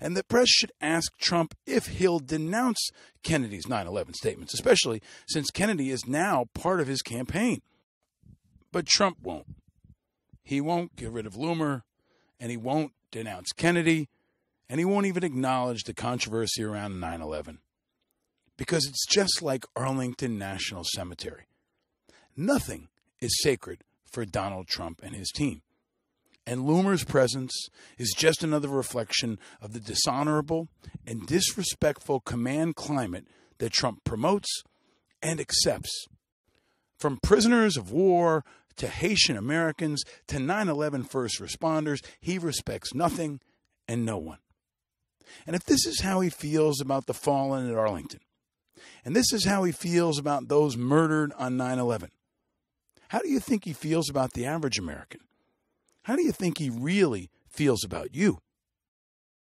And the press should ask Trump if he'll denounce Kennedy's 9 11 statements, especially since Kennedy is now part of his campaign. But Trump won't. He won't get rid of Loomer, and he won't denounce Kennedy, and he won't even acknowledge the controversy around 9 11. Because it's just like Arlington National Cemetery. Nothing is sacred for Donald Trump and his team. And Loomer's presence is just another reflection of the dishonorable and disrespectful command climate that Trump promotes and accepts. From prisoners of war to Haitian Americans to 9 11 first responders, he respects nothing and no one. And if this is how he feels about the fallen at Arlington, and this is how he feels about those murdered on 9 11, how do you think he feels about the average American? How do you think he really feels about you?